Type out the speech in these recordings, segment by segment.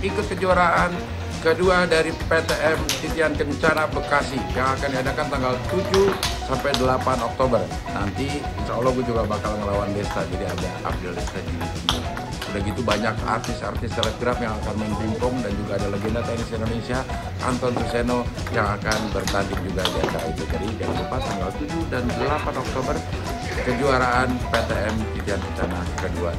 ikut kejuaraan kedua dari PTM Titian Kencana Bekasi yang akan diadakan tanggal 7 sampai 8 Oktober. Nanti insya Allah gue juga bakal ngelawan Desta, jadi ada Abdul Desta di Udah gitu banyak artis-artis selebgram yang akan main pingpong dan juga ada legenda tenis Indonesia Anton Suseno yang akan bertanding juga di acara itu. Jadi jangan lupa tanggal 7 dan 8 Oktober kejuaraan PTM Titian Kencana kedua.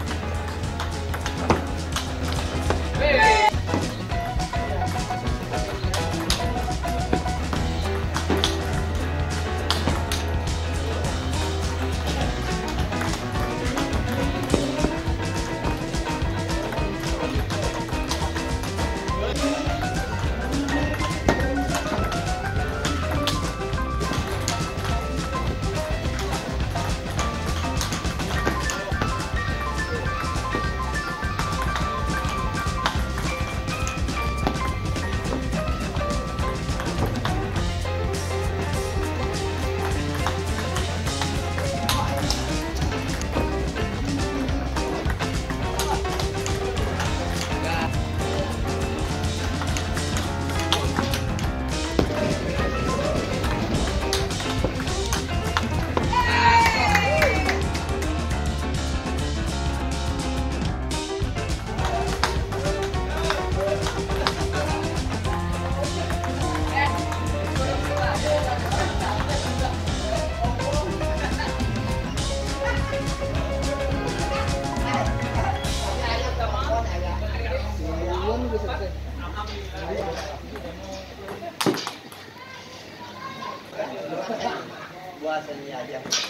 Ini.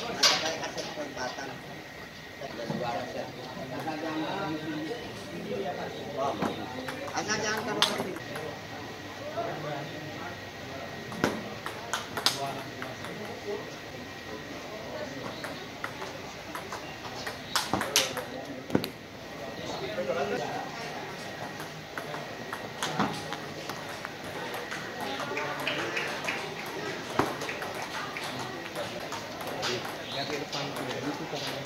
depan itu karena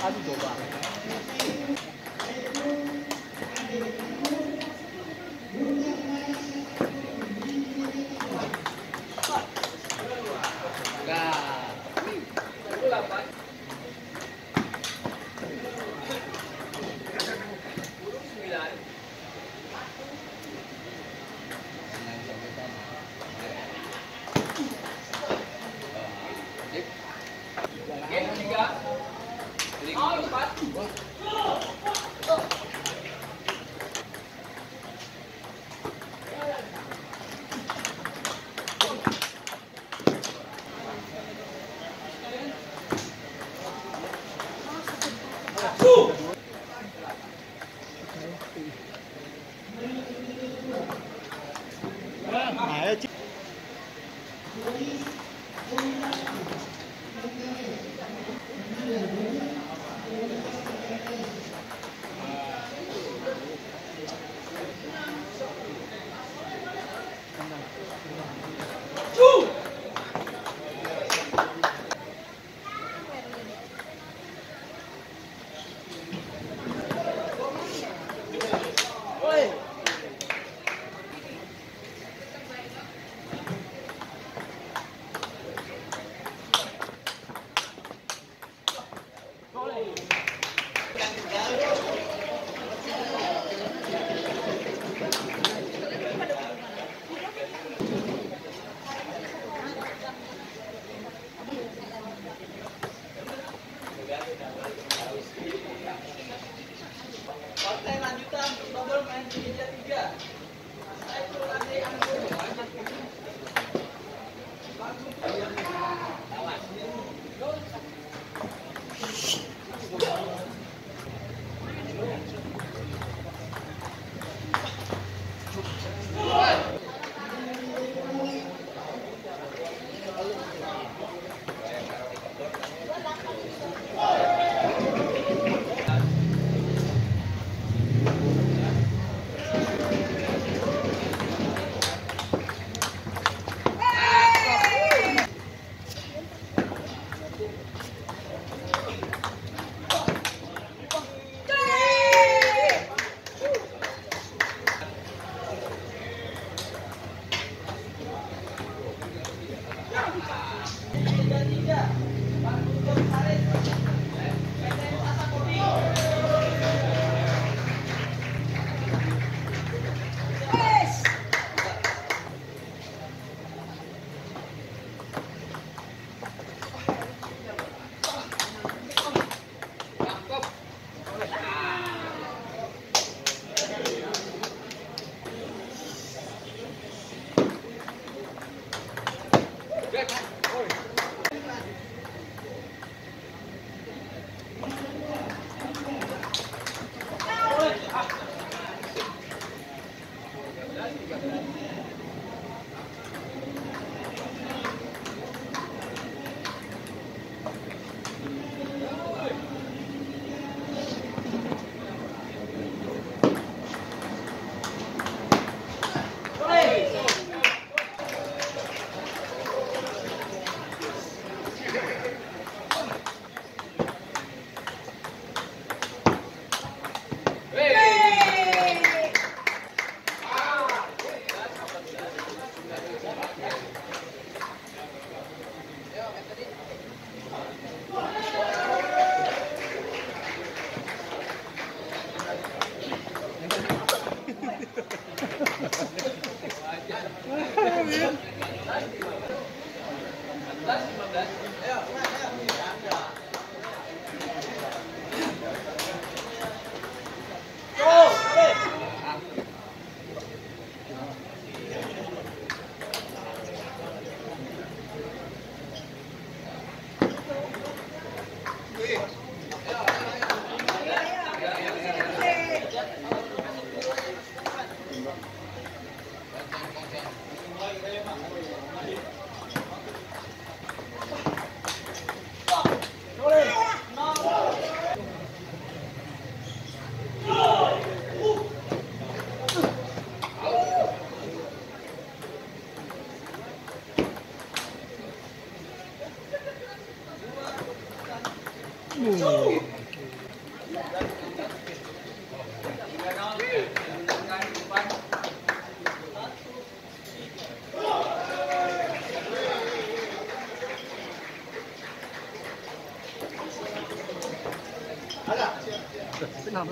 他り、どう。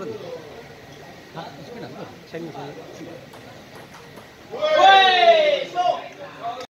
两个，啊，这边两个，前面是。